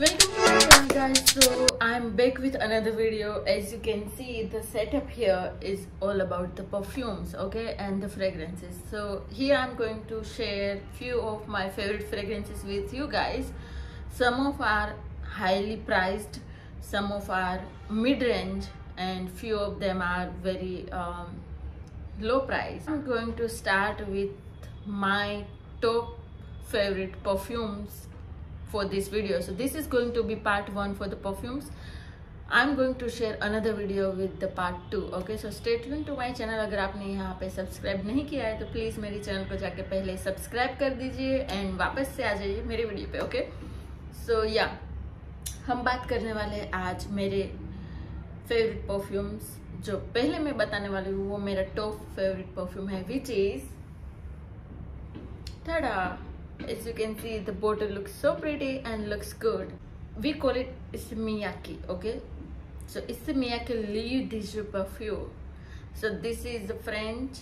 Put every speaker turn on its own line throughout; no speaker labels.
welcome channel guys. So i'm back with another video. As you can see the setup here is all about the perfumes okay and the fragrances. So here i'm going to share few of my favorite fragrances with you guys. Some of are highly priced some of are mid-range and few of them are very um, low price. I'm going to start with my top favorite perfumes for this video. So this is going to be part one for the perfumes. I'm going to share another video with the part two, okay? So stay tuned to my channel. अगर आपने यहाँ पे subscribe नहीं किया है तो please मेरे channel को जाके पहले सब्सक्राइब कर दीजिए एंड वापस से आ जाइए मेरे वीडियो पे ओके सो या हम बात करने वाले हैं आज मेरे फेवरेट परफ्यूम्स जो पहले मैं बताने वाली हूँ, वो मेरा टॉप फेवरेट परफ्यूम है which is tada! As you can see the bottle looks so pretty and looks good. We call it Issey Miyake okay? So ismiyaki L'Eau de perfume. So this is the french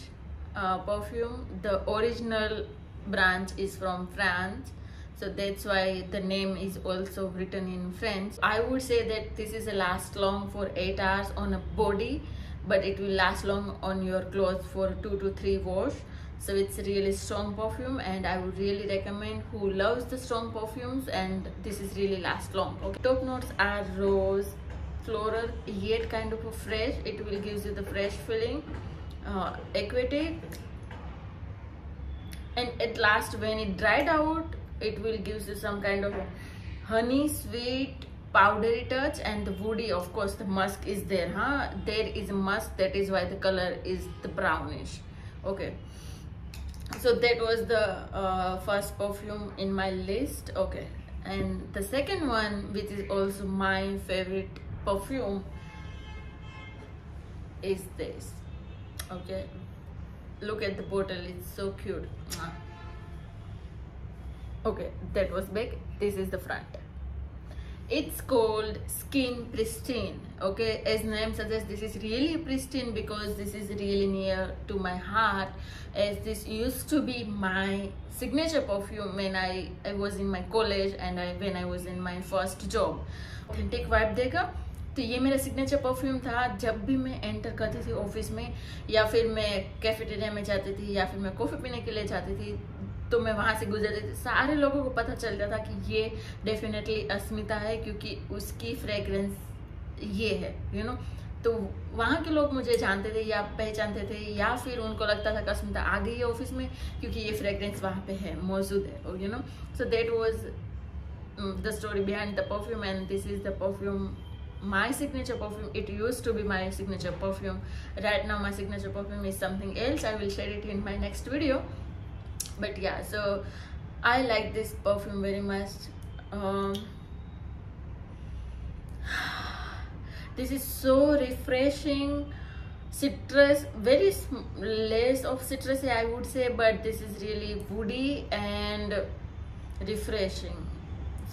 uh, perfume. The original branch is from france. So that's why the name is also written in french. I would say that this is a last long for 8 hours on a body but it will last long on your clothes for 2 to 3 wash so it's really strong perfume and i would really recommend who loves the strong perfumes and this is really last long okay? Top notes are rose floral yet kind of a fresh. It will gives you the fresh feeling. Uh, aquatic. And at last when it dried out it will gives you some kind of honey sweet powdery touch and the woody of course the musk is there huh? There is a musk that is why the color is the brownish okay so that was the uh, first perfume in my list. Okay. And the second one which is also my favorite perfume is this. Okay. Look at the bottle. It's so cute. Okay. That was big. This is the front it's called skin pristine okay as name suggests this is really pristine because this is really near to my heart as this used to be my signature perfume when i i was in my college and I, when i was in my first job authentic vibe देगा तो ये मेरा signature perfume था जब भी मैं enter करती थी ऑफ़िस में या फिर मैं कैफेटेरिया में जाती थी या फिर मैं कॉफ़ी पीने के लिए जाती थी तो मैं वहाँ से गुजरती थी। सारे लोगों को पता चल जाता कि ये डेफिनेटली अस्मिता है, क्योंकि उसकी फ्रेग्रेंस ये है यू you नो know? तो वहाँ के लोग मुझे जानते थे या पहचानते थे, या फिर उनको लगता था कि अस्मिता आ गई है ऑफ़िस में, क्योंकि ये फ्रेग्रेंस वहाँ पे है, मौजूद है you know so that was the story behind the perfume and this is the perfume my signature perfume. It used to be my signature perfume. Right now my signature perfume is something else. I will share it in my next video. But yeah so i like this perfume very much. Um, this is so refreshing. Citrus very less of citrus i would say but this is really woody and refreshing.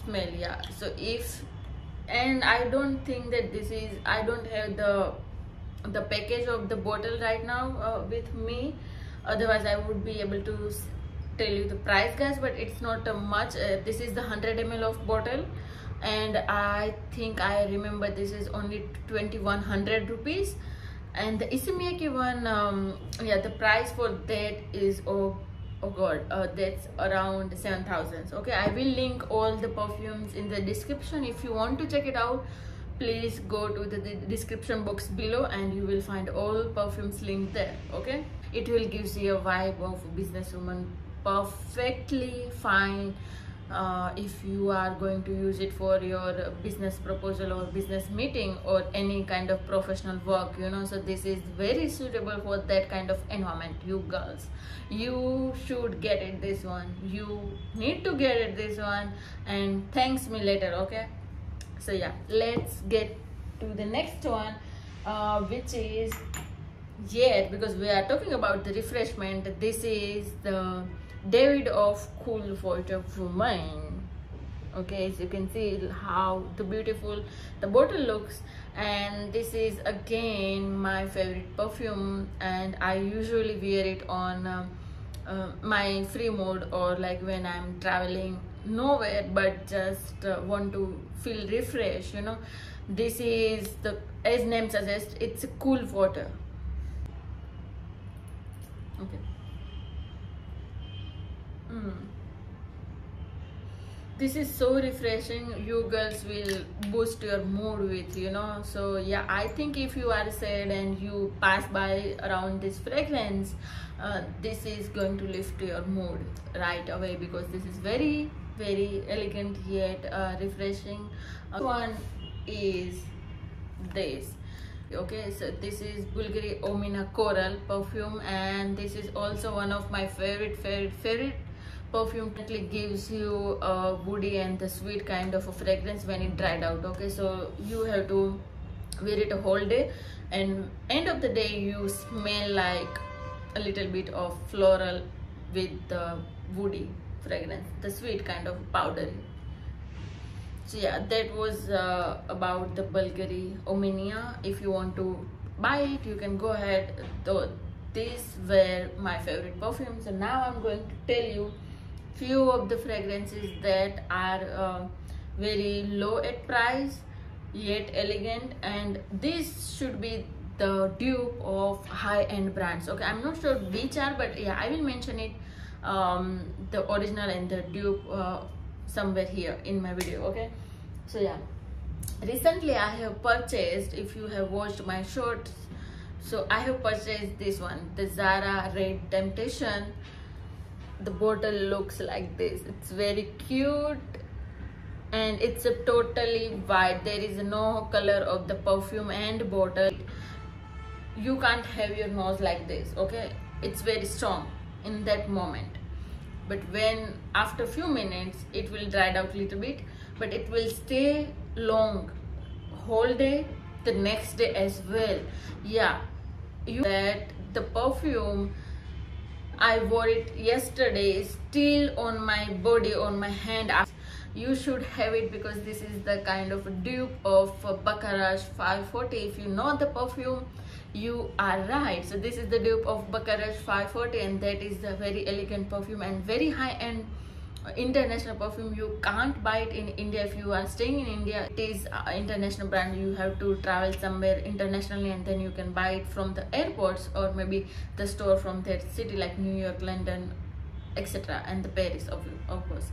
Smell yeah. So if and i don't think that this is i don't have the the package of the bottle right now uh, with me. Otherwise i would be able to tell you the price guys but it's not much. Uh, this is the 100 ml of bottle and i think i remember this is only 2100 rupees. And the Issey one um, yeah the price for that is oh oh god uh, that's around 7000 okay i will link all the perfumes in the description. If you want to check it out please go to the, the description box below and you will find all perfumes linked there. Okay it will gives you a vibe of businesswoman perfectly fine uh, if you are going to use it for your business proposal or business meeting or any kind of professional work you know. So this is very suitable for that kind of environment you girls. You should get it this one. You need to get it this one. And thanks me later okay? So yeah let's get to the next one uh, which is yet because we are talking about the refreshment this is the Davidoff Cool Water Woman. Okay, as you can see how the beautiful the bottle looks. And this is again my favorite perfume. And I usually wear it on uh, uh, my free mode or like when I'm traveling nowhere but just uh, want to feel refreshed you know. This is the as name suggests it's a cool water okay. Mm. this is so refreshing. You girls will boost your mood with you know. So yeah i think if you are sad and you pass by around this fragrance uh, this is going to lift your mood right away because this is very very elegant yet uh, refreshing. Uh, one is this okay so this is bulgari Omnia coral perfume and this is also one of my favorite favorite favorite perfume. It gives you a woody and the sweet kind of a fragrance when it dried out okay? So you have to wear it a whole day and end of the day you smell like a little bit of floral with the woody fragrance the sweet kind of powder so yeah that was uh, about the bulgari Omnia if you want to buy it you can go ahead. Though these were my favorite perfumes. And now i'm going to tell you few of the fragrances that are uh, very low at price yet elegant. And this should be the dupe of high-end brands. Okay i'm not sure which are but yeah i will mention it. Um, the original and the dupe uh, somewhere here in my video okay? So yeah. Recently i have purchased if you have watched my shorts so i have purchased this one the zara red temptation. The bottle looks like this. It's very cute and it's a totally white. There is no color of the perfume and bottle. You can't have your nose like this okay? It's very strong in that moment but when after a few minutes it will dry out a little bit but it will stay long. Whole day the next day as well. Yeah. You that the perfume I wore it yesterday still on my body on my hand you should have it because this is the kind of dupe of Baccarat 540 if you know the perfume you are right. So this is the dupe of Baccarat 540 and that is a very elegant perfume and very high-end uh, international perfume. You can't buy it in india. If you are staying in india it is uh, international brand. You have to travel somewhere internationally and then you can buy it from the airports or maybe the store from that city like new york london etc and the paris of, of course.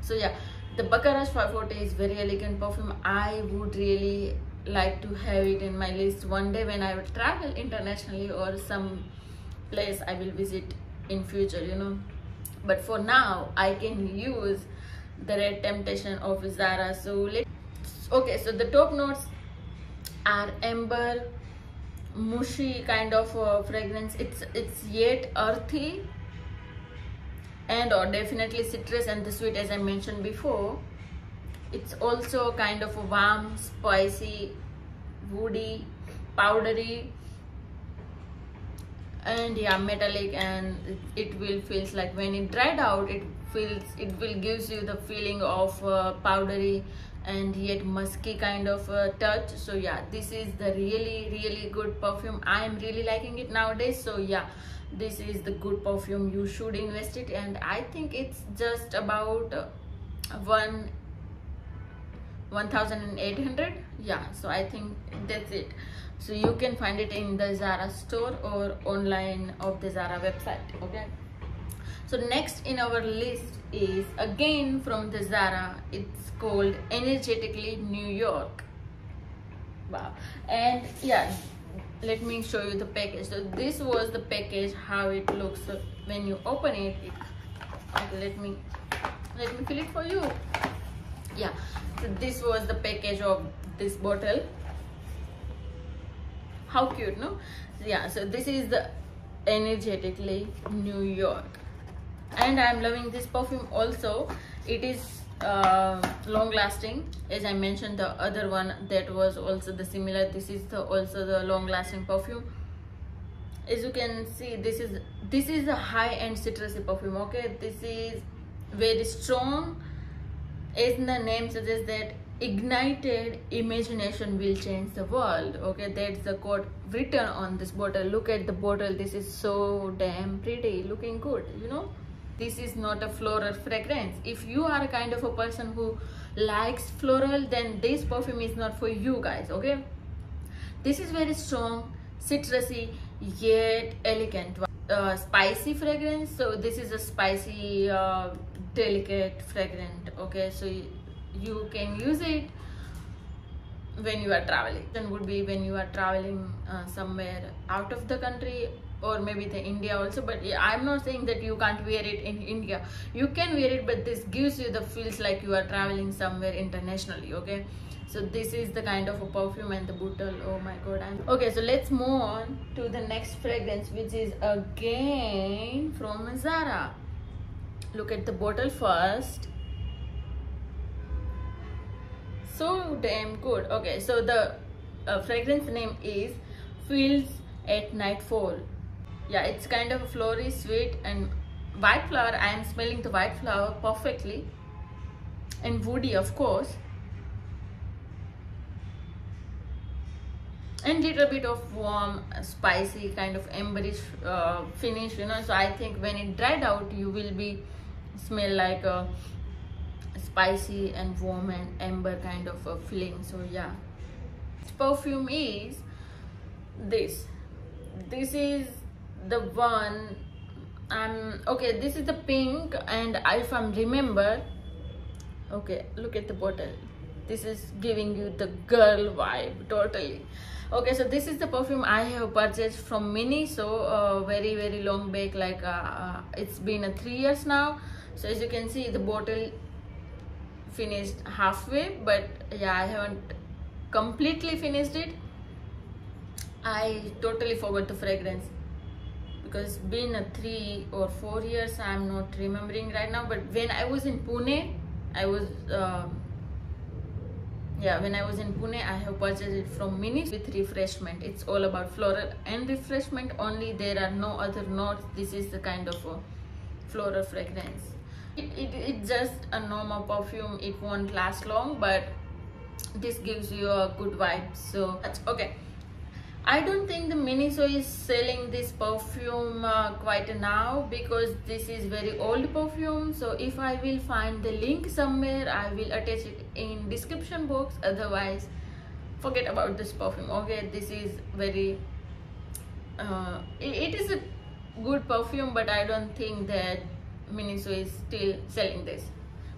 So yeah the Baccarat 540 is very elegant perfume. I would really like to have it in my list. One day when i will travel internationally or some place i will visit in future you know. But for now i can use the red temptation of zara so let's. okay so the top notes are amber mushy kind of uh, fragrance. It's it's yet earthy and or definitely citrus and the sweet as i mentioned before it's also kind of warm spicy woody powdery and yeah metallic and it will feels like when it dried out it feels it will gives you the feeling of uh, powdery and yet musky kind of uh, touch. So yeah this is the really really good perfume. I am really liking it nowadays. So yeah this is the good perfume you should invest it. And i think it's just about uh, one 1800 yeah so i think that's it. So you can find it in the zara store or online of the zara website okay? So next in our list is again from the zara. It's called energetically new york. Wow. And yeah let me show you the package. So this was the package how it looks when you open it, it okay, let me let me fill it for you. Yeah. So this was the package of this bottle. How cute no? Yeah so this is the energetically new york. And i'm loving this perfume also. It is uh, long lasting. As i mentioned the other one that was also the similar this is the also the long lasting perfume. As you can see this is this is a high-end citrusy perfume okay? This is very strong. As the name suggests that ignited imagination will change the world okay? That's the quote written on this bottle. Look at the bottle. This is so damn pretty. Looking good you know this is not a floral fragrance. If you are a kind of a person who likes floral then this perfume is not for you guys okay? This is very strong citrusy yet elegant uh, spicy fragrance so this is a spicy uh, delicate fragrant okay? So you, you can use it when you are traveling. Then would be when you are traveling uh, somewhere out of the country or maybe the india also but i'm not saying that you can't wear it in india. You can wear it but this gives you the feels like you are traveling somewhere internationally okay? So this is the kind of a perfume and the bottle oh my god. I'm... okay so let's move on to the next fragrance which is again from zara. Look at the bottle first. So damn good. Okay so the uh, fragrance name is fields at nightfall yeah it's kind of flory sweet and white flower. I am smelling the white flower perfectly. And woody of course. And little bit of warm spicy kind of emberish uh, finish you know. So i think when it dried out you will be smell like a spicy and warm and amber kind of a feeling. So yeah. This perfume is this. This is the one i'm okay this is the pink and if i'm remember. Okay look at the bottle. This is giving you the girl vibe totally. Okay so this is the perfume i have purchased from mini. So uh, very very long back like uh, uh, it's been uh, three years now. So as you can see the bottle finished halfway but yeah i haven't completely finished it. I totally forgot the fragrance because been a three or four years i'm not remembering right now but when i was in pune i was uh, yeah when i was in pune i have purchased it from mini with refreshment. It's all about floral and refreshment only there are no other notes. This is the kind of a floral fragrance. It, it, it's just a normal perfume. It won't last long but this gives you a good vibe. So that's okay I don't think the Miniso is selling this perfume uh, quite now because this is very old perfume. So if I will find the link somewhere, I will attach it in description box. Otherwise, forget about this perfume. Okay, this is very, uh, it, is a good perfume, but I don't think that Miniso is still selling this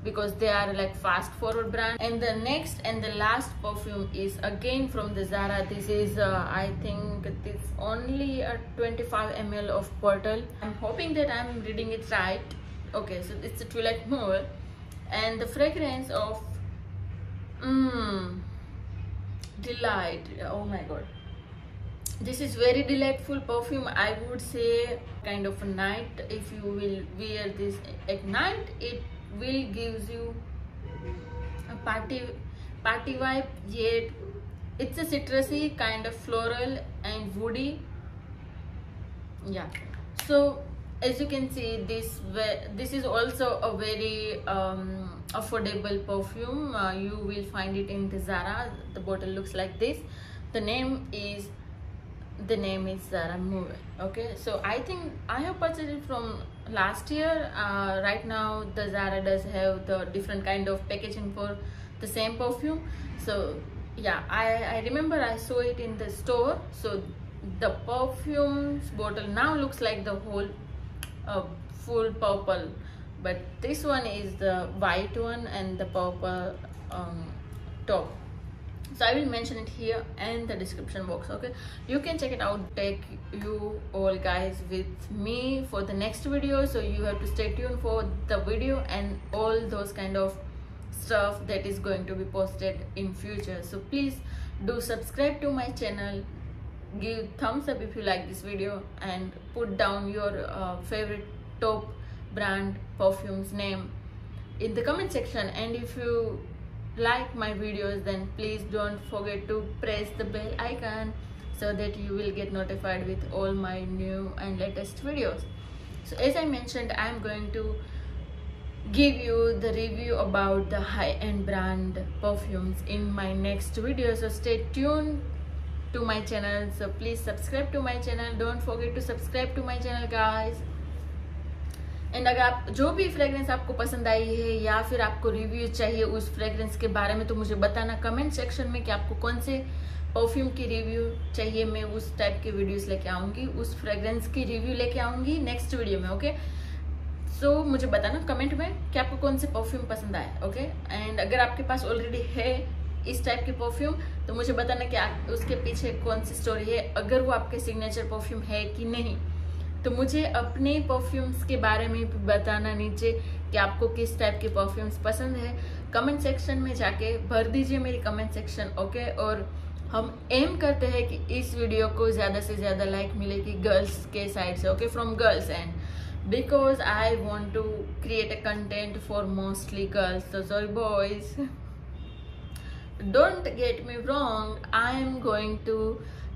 because they are like fast forward brand. And the next and the last perfume is again from the Zara. This is uh, I think it's only a 25 ml of bottle. I'm hoping that I'm reading it right. Okay so it's a Twilight Mauve and the fragrance of mmm delight. Oh my god. This is very delightful perfume. I would say kind of a night. If you will wear this at night it will gives you a party party vibe. Yet it's a citrusy kind of floral and woody. Yeah. So as you can see this this is also a very um, affordable perfume. Uh, you will find it in the zara. The bottle looks like this. The name is the name is zara move okay? So i think i have purchased it from last year. Uh, right now the zara does have the different kind of packaging for the same perfume. So yeah i i remember i saw it in the store. So the perfume's bottle now looks like the whole uh, full purple. But this one is the white one and the purple um, top so i will mention it here in the description box okay? You can check it out take you all guys with me for the next video. So you have to stay tuned for the video and all those kind of stuff that is going to be posted in future. So please do subscribe to my channel. Give thumbs up if you like this video and put down your uh, favorite top brand perfumes name in the comment section. And if you like my videos then please don't forget to press the bell icon so that you will get notified with all my new and latest videos. So as i mentioned i'm going to give you the review about the high-end brand perfumes in my next video. So stay tuned to my channel. So please subscribe to my channel. Don't forget to subscribe to my channel guys and अगर आप जो भी fragrance आपको पसंद आई है या फिर आपको रिव्यू चाहिए उस फ्रेग्रेंस के बारे में तो मुझे बताना कमेंट सेक्शन में कि आपको कौन से परफ्यूम की रिव्यू चाहिए। मैं उस टाइप के वीडियोस लेके आऊँगी उस फ्रेग्रेंस की रिव्यू लेके आऊँगी नेक्स्ट वीडियो में ओके सो so, मुझे बताना कमेंट में कि आपको कौन से परफ्यूम पसंद आए ओके एंड अगर आपके पास ऑलरेडी है इस टाइप के परफ्यूम तो मुझे बताना कि उसके पीछे कौन सी स्टोरी है अगर वो आपके सिग्नेचर परफ्यूम है कि नहीं। तो मुझे अपने परफ्यूम्स के बारे में भी बताना नीचे कि आपको किस टाइप के परफ्यूम्स पसंद है। कमेंट सेक्शन में जाके भर दीजिए मेरी कमेंट सेक्शन ओके और हम एम करते हैं कि इस वीडियो को ज़्यादा से ज़्यादा लाइक मिलेगी गर्ल्स के साइड से okay from girls and because I want to create a content for mostly girls, so boys. Don't get me wrong, I am going to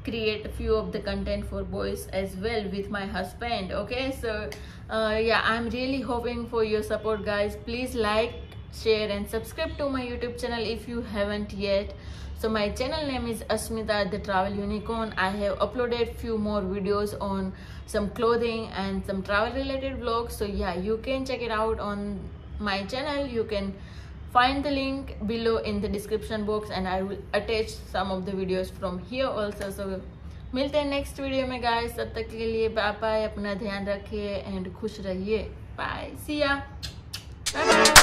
create a few of the content for boys as well with my husband okay? So uh, yeah I'm really hoping for your support guys. Please like share and subscribe to my youtube channel if you haven't yet. So my channel name is asmita the travel unicorn. I have uploaded few more videos on some clothing and some travel related vlogs. So yeah you can check it out on my channel. You can find the link below in the description box and i will attach some of the videos from here also so मिलते हैं next video में guys तब तक के लिए bye bye अपना ध्यान रखिए एंड खुश रहिए बाय सिया